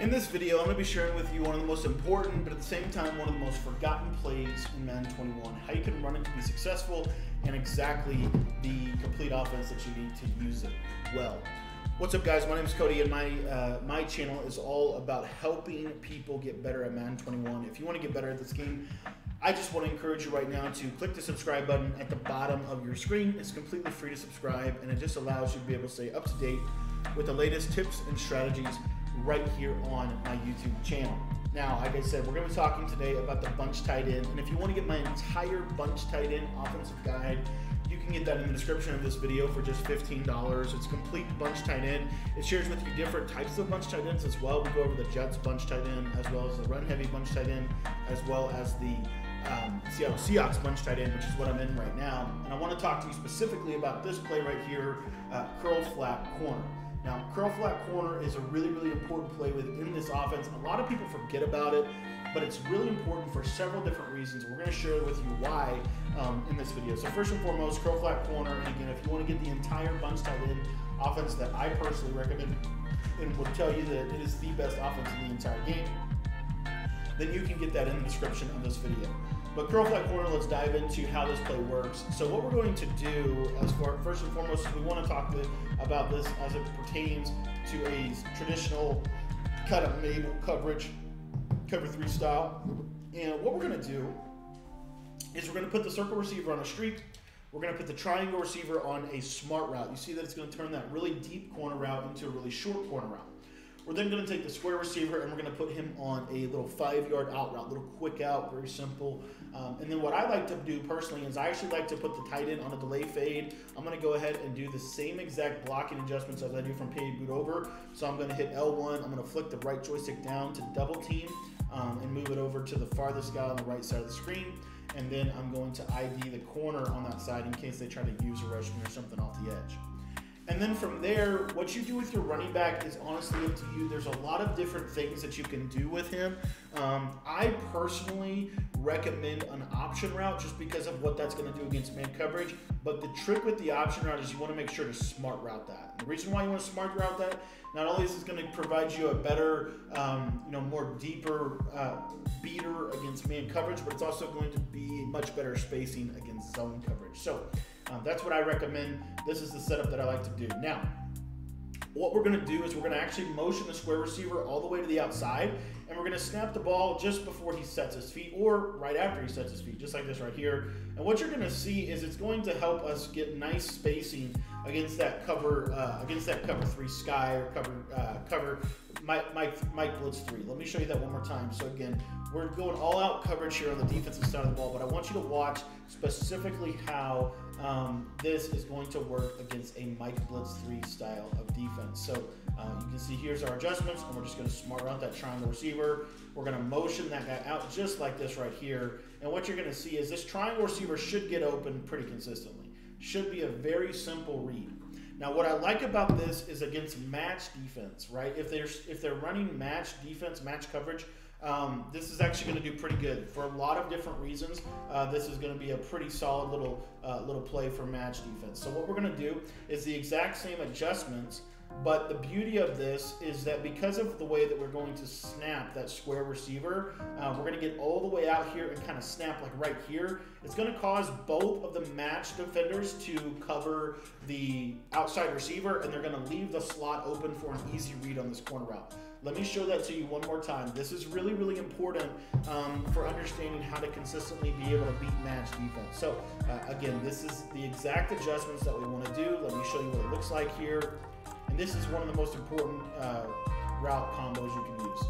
In this video, I'm going to be sharing with you one of the most important, but at the same time, one of the most forgotten plays in Madden 21. How you can run it to be successful, and exactly the complete offense that you need to use it well. What's up, guys? My name is Cody, and my uh, my channel is all about helping people get better at Madden 21. If you want to get better at this game, I just want to encourage you right now to click the subscribe button at the bottom of your screen. It's completely free to subscribe, and it just allows you to be able to stay up to date with the latest tips and strategies right here on my YouTube channel. Now, like I said, we're going to be talking today about the bunch tight end. And if you want to get my entire bunch tight end offensive guide, you can get that in the description of this video for just $15. It's complete bunch tight end. It shares with you different types of bunch tight ends as well. We go over the Jets bunch tight end, as well as the run heavy bunch tight end, as well as the um, Seattle Seahawks bunch tight end, which is what I'm in right now. And I want to talk to you specifically about this play right here, uh, curl flat corner. Now, curl flat corner is a really, really important play within this offense. A lot of people forget about it, but it's really important for several different reasons. We're going to share with you why um, in this video. So first and foremost, curl flat corner. And again, if you want to get the entire bunch tight end offense that I personally recommend and will tell you that it is the best offense in the entire game, then you can get that in the description of this video. But curl flat corner, let's dive into how this play works. So what we're going to do, as far first and foremost, we want to talk to, about this as it pertains to a traditional kind of Mabel coverage, cover three style. And what we're going to do is we're going to put the circle receiver on a streak. We're going to put the triangle receiver on a smart route. You see that it's going to turn that really deep corner route into a really short corner route. We're then going to take the square receiver and we're going to put him on a little five yard out route, little quick out, very simple. Um, and then what I like to do personally is I actually like to put the tight end on a delay fade. I'm going to go ahead and do the same exact blocking adjustments as I do from PA boot over. So I'm going to hit L1. I'm going to flick the right joystick down to double team um, and move it over to the farthest guy on the right side of the screen. And then I'm going to ID the corner on that side in case they try to use a rush me or something off the edge. And then from there, what you do with your running back is honestly up to you. There's a lot of different things that you can do with him. Um, I personally recommend an option route just because of what that's going to do against man coverage. But the trick with the option route is you want to make sure to smart route that. The reason why you want to smart route that, not only is it going to provide you a better, um, you know, more deeper uh, beater against man coverage, but it's also going to be much better spacing against zone coverage. So um, that's what I recommend. This is the setup that I like to do. Now, what we're going to do is we're going to actually motion the square receiver all the way to the outside, and we're going to snap the ball just before he sets his feet or right after he sets his feet, just like this right here. And what you're going to see is it's going to help us get nice spacing against that cover, uh, against that cover three sky or cover uh, cover Mike, Mike, Mike Blitz three. Let me show you that one more time. So again, we're going all out coverage here on the defensive side of the ball, but I want you to watch specifically how um, this is going to work against a Mike Blitz 3 style of defense. So uh, you can see here's our adjustments, and we're just going to smart out that triangle receiver. We're going to motion that guy out just like this right here. And what you're going to see is this triangle receiver should get open pretty consistently. Should be a very simple read. Now, what I like about this is against match defense, right? If they're if they're running match defense, match coverage, um, this is actually going to do pretty good for a lot of different reasons. Uh, this is going to be a pretty solid little uh, little play for match defense. So what we're going to do is the exact same adjustments, but the beauty of this is that because of the way that we're going to snap that square receiver, uh, we're going to get all the way out here and kind of snap like right here. It's going to cause both of the match defenders to cover the outside receiver, and they're going to leave the slot open for an easy read on this corner route. Let me show that to you one more time. This is really, really important um, for understanding how to consistently be able to beat match defense. So uh, again, this is the exact adjustments that we want to do. Let me show you what it looks like here. And this is one of the most important uh, route combos you can use.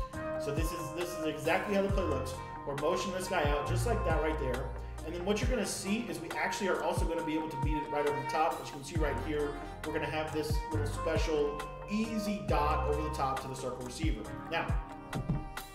So this is this is exactly how the play looks. We're motioning this guy out just like that right there. And then what you're going to see is we actually are also going to be able to beat it right over the top. As you can see right here, we're going to have this little special easy dot over the top to the circle receiver. Now,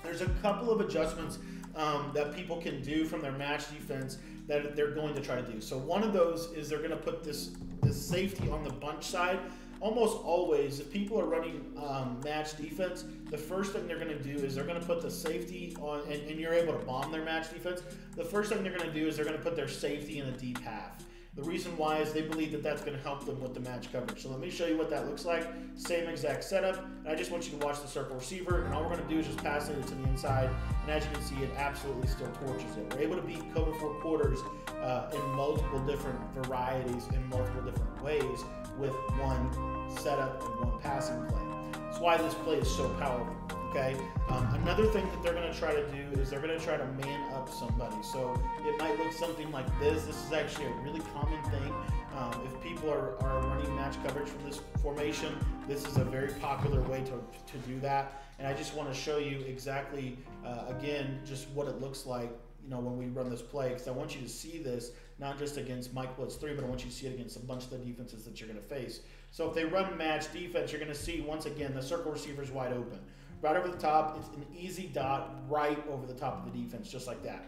there's a couple of adjustments um, that people can do from their match defense that they're going to try to do. So one of those is they're going to put this this safety on the bunch side. Almost always, if people are running um, match defense, the first thing they're going to do is they're going to put the safety on, and, and you're able to bomb their match defense. The first thing they're going to do is they're going to put their safety in the deep half. The reason why is they believe that that's going to help them with the match coverage. So let me show you what that looks like. Same exact setup. And I just want you to watch the circle receiver. And all we're going to do is just pass it to the inside. And as you can see, it absolutely still torches it. We're able to beat cover four quarters uh, in multiple different varieties, in multiple different ways with one setup and one passing play. That's why this play is so powerful. Okay. Um, another thing that they're going to try to do is they're going to try to man up somebody. So it might look something like this. This is actually a really common thing. Um, if people are, are running match coverage from this formation, this is a very popular way to, to do that. And I just want to show you exactly, uh, again, just what it looks like you know, when we run this play, because I want you to see this not just against Mike Blitz 3, but I want you to see it against a bunch of the defenses that you're going to face. So if they run match defense, you're going to see, once again, the circle receiver is wide open right over the top. It's an easy dot right over the top of the defense, just like that.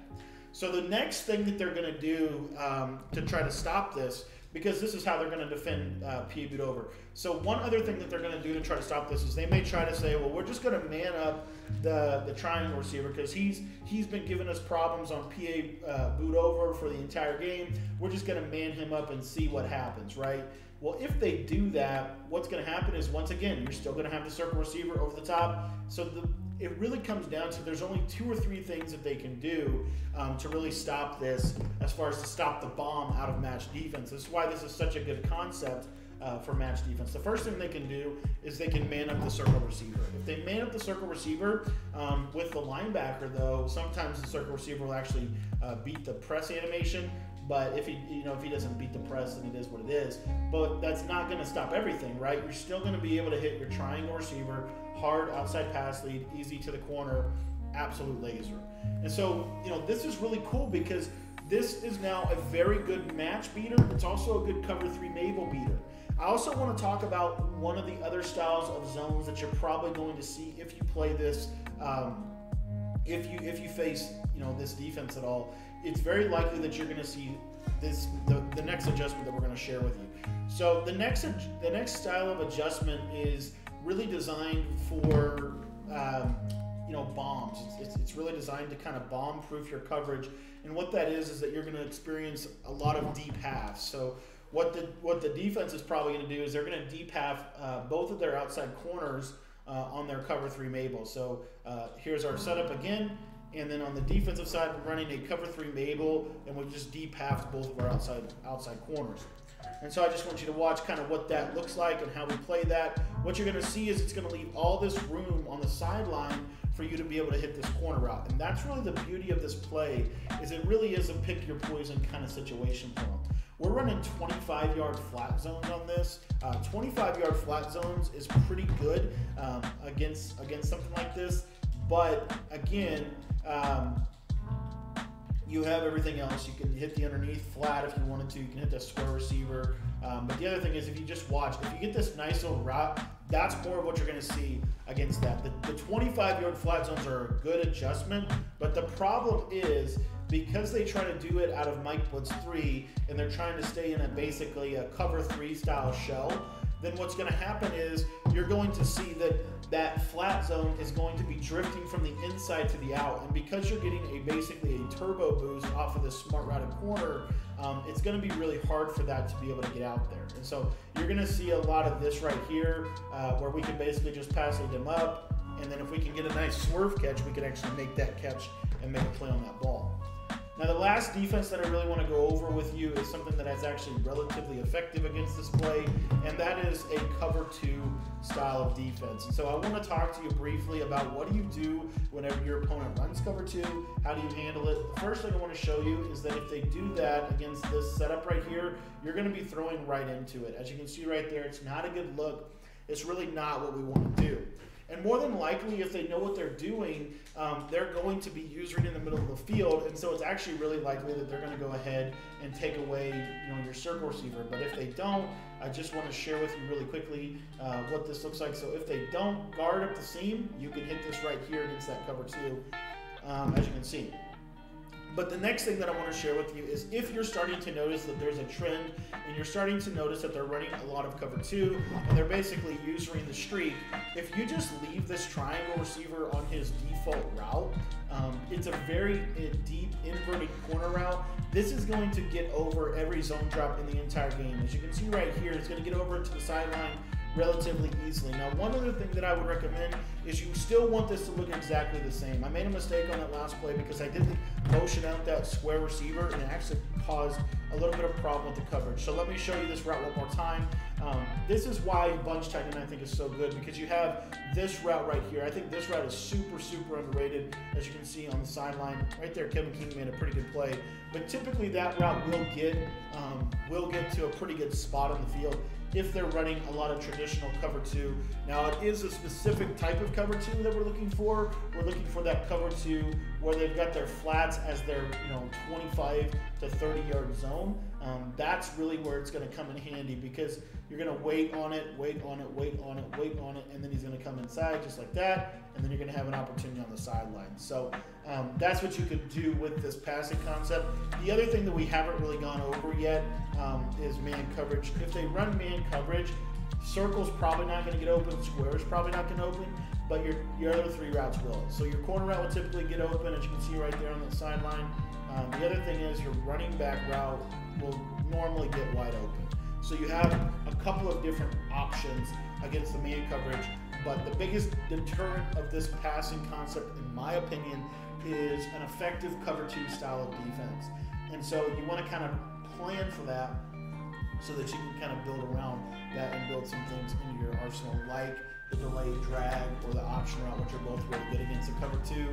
So the next thing that they're going to do um, to try to stop this, because this is how they're going to defend uh, PA boot over. So one other thing that they're going to do to try to stop this is they may try to say, well, we're just going to man up the the triangle receiver because he's he's been giving us problems on PA uh, boot over for the entire game. We're just going to man him up and see what happens, right? Well, if they do that, what's going to happen is once again, you're still going to have the circle receiver over the top. So the, it really comes down to there's only two or three things that they can do um, to really stop this, as far as to stop the bomb out of match defense. This is why this is such a good concept. Uh, for match defense. The first thing they can do is they can man up the circle receiver. If they man up the circle receiver um, with the linebacker, though, sometimes the circle receiver will actually uh, beat the press animation. But if he, you know, if he doesn't beat the press, then it is what it is. But that's not going to stop everything, right? You're still going to be able to hit your triangle receiver, hard outside pass lead, easy to the corner, absolute laser. And so, you know, this is really cool because this is now a very good match beater. It's also a good cover three Mabel beater. I also want to talk about one of the other styles of zones that you're probably going to see if you play this. Um, if you if you face you know this defense at all it's very likely that you're going to see this the, the next adjustment that we're going to share with you. So the next the next style of adjustment is really designed for um, you know bombs. It's, it's, it's, really designed to kind of bomb proof your coverage, and what that is is that you're going to experience a lot of deep halves. So what the what the defense is probably going to do is they're going to deep half uh, both of their outside corners uh, on their cover three Mabel. So uh, here's our setup again. And then on the defensive side, we're running a cover three Mabel, and we just deep half both of our outside outside corners. And so I just want you to watch kind of what that looks like and how we play that. What you're going to see is it's going to leave all this room on the sideline for you to be able to hit this corner route. And that's really the beauty of this play is it really is a pick your poison kind of situation for them. We're running 25 yard flat zones on this. Uh, 25 yard flat zones is pretty good um, against against something like this. But again, um, you have everything else. You can hit the underneath flat if you wanted to. You can hit the square receiver. Um, but the other thing is, if you just watch, if you get this nice little route, that's more of what you're going to see against that. The, the 25 yard flat zones are a good adjustment, but the problem is because they try to do it out of Mike Woods 3 and they're trying to stay in a basically a cover 3 style shell, then what's going to happen is you're going to see that that flat zone is going to be drifting from the inside to the out. And because you're getting a basically a turbo boost off of this smart routed corner, um, it's going to be really hard for that to be able to get out there. And so you're going to see a lot of this right here uh, where we can basically just pass them up. And then if we can get a nice swerve catch, we can actually make that catch and make a play on that ball. Now, the last defense that I really want to go over with you is something that is actually relatively effective against this play, and that is a cover two style of defense. And so I want to talk to you briefly about what do you do whenever your opponent runs cover two? How do you handle it? The first thing I want to show you is that if they do that against this setup right here, you're going to be throwing right into it. As you can see right there, it's not a good look. It's really not what we want to do. And more than likely, if they know what they're doing, um, they're going to be using in the middle of the field. And so it's actually really likely that they're going to go ahead and take away you know, your circle receiver. But if they don't, I just want to share with you really quickly uh, what this looks like. So if they don't guard up the seam, you can hit this right here against that cover two, um, as you can see. But the next thing that I want to share with you is if you're starting to notice that there's a trend and you're starting to notice that they're running a lot of cover two and they're basically using the streak, if you just leave this triangle receiver on his default route, um, it's a very deep inverted corner route. This is going to get over every zone drop in the entire game. As you can see right here, it's going to get over to the sideline relatively easily. Now, one other thing that I would recommend is you still want this to look exactly the same. I made a mistake on that last play because I didn't motion out that square receiver and it actually caused a little bit of problem with the coverage. So let me show you this route one more time. Um, this is why bunch tight end I think is so good because you have this route right here. I think this route is super, super underrated as you can see on the sideline. Right there, Kevin King made a pretty good play. But typically that route will get, um, will get to a pretty good spot on the field if they're running a lot of traditional cover two. Now it is a specific type of cover two that we're looking for. We're looking for that cover two where they've got their flats as their you know 25 to 30 yard zone. Um, that's really where it's going to come in handy because you're going to wait on it, wait on it, wait on it, wait on it, and then he's going to come inside just like that, and then you're going to have an opportunity on the sideline. So um, that's what you could do with this passing concept. The other thing that we haven't really gone over yet um, is man coverage. If they run man coverage, circle's probably not going to get open, square's probably not going to open, but your, your other three routes will. So your corner route will typically get open, as you can see right there on the sideline. Um, the other thing is your running back route will normally get wide open. So you have a couple of different options against the man coverage, but the biggest deterrent of this passing concept, in my opinion, is an effective cover two style of defense. And so you want to kind of plan for that so that you can kind of build around that and build some things into your arsenal, like the delayed drag or the option route, which are both really good against a cover two,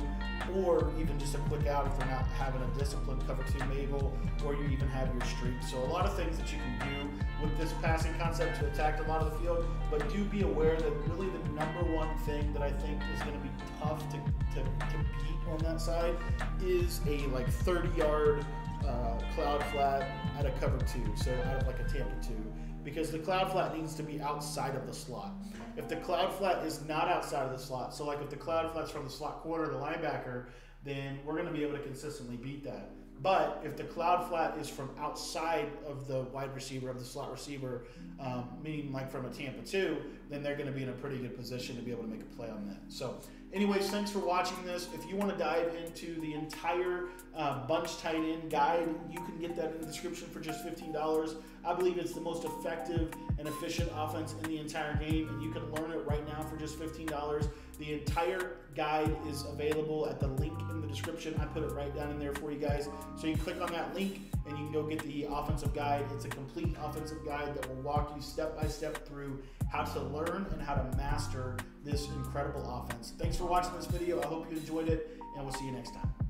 or even just a quick out if they're not having a disciplined cover two Mabel, or you even have your streak. So a lot of things that you can do with this passing concept to attack a lot of the field, but do be aware that really the number one thing that I think is going to be tough to, to compete on that side is a like 30 yard uh, cloud flat at a cover two, so out of like a Tampa two because the cloud flat needs to be outside of the slot. If the cloud flat is not outside of the slot, so like if the cloud flat's from the slot corner, the linebacker, then we're going to be able to consistently beat that. But if the cloud flat is from outside of the wide receiver, of the slot receiver, um, meaning like from a Tampa 2, then they're going to be in a pretty good position to be able to make a play on that. So, anyways, thanks for watching this. If you want to dive into the entire uh, bunch tight end guide, you can get that in the description for just $15. I believe it's the most effective and efficient offense in the entire game, and you can learn it right now for just $15. The entire guide is available at the link in the description. I put it right down in there for you guys. So you can click on that link and you can go get the offensive guide. It's a complete offensive guide that will walk you step by step through how to learn and how to master this incredible offense. Thanks for watching this video. I hope you enjoyed it, and we'll see you next time.